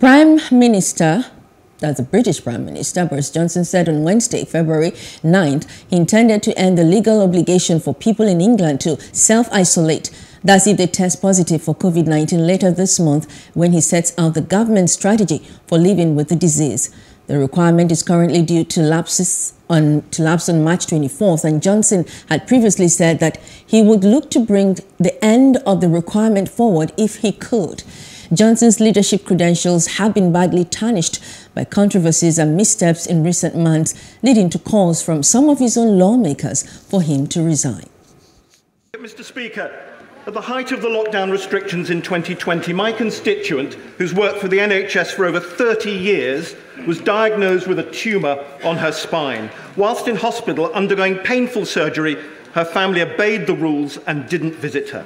Prime Minister that's the British Prime Minister Boris Johnson said on Wednesday, February 9th, he intended to end the legal obligation for people in England to self-isolate. That's if they test positive for COVID-19 later this month when he sets out the government's strategy for living with the disease. The requirement is currently due to lapses on to lapse on March 24th, and Johnson had previously said that he would look to bring the end of the requirement forward if he could. Johnson's leadership credentials have been badly tarnished by controversies and missteps in recent months, leading to calls from some of his own lawmakers for him to resign. Mr. Speaker, at the height of the lockdown restrictions in 2020, my constituent, who's worked for the NHS for over 30 years, was diagnosed with a tumour on her spine. Whilst in hospital undergoing painful surgery, her family obeyed the rules and didn't visit her.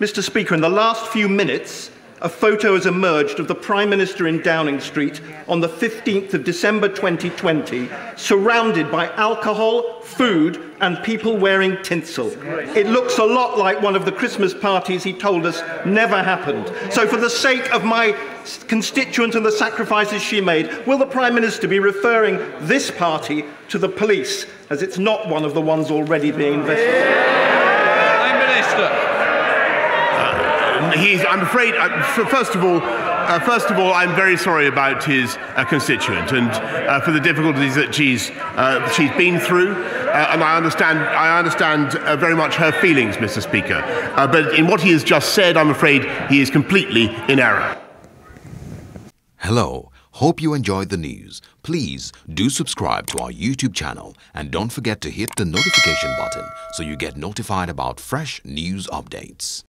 Mr. Speaker, in the last few minutes, a photo has emerged of the Prime Minister in Downing Street on the 15th of December 2020, surrounded by alcohol, food, and people wearing tinsel. It looks a lot like one of the Christmas parties he told us never happened. So, for the sake of my constituent and the sacrifices she made, will the Prime Minister be referring this party to the police, as it's not one of the ones already being investigated? He's, I'm afraid, uh, first of all, uh, first of all, I'm very sorry about his uh, constituent and uh, for the difficulties that she's, uh, she's been through. Uh, and I understand, I understand very much her feelings, Mr. Speaker. but in what he has just said, I'm afraid he is completely in error. Hello. Hope you enjoyed the news. Please do subscribe to our YouTube channel and don't forget to hit the notification button so you get notified about fresh news updates.